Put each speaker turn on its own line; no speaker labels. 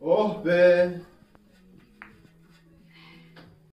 Oh be.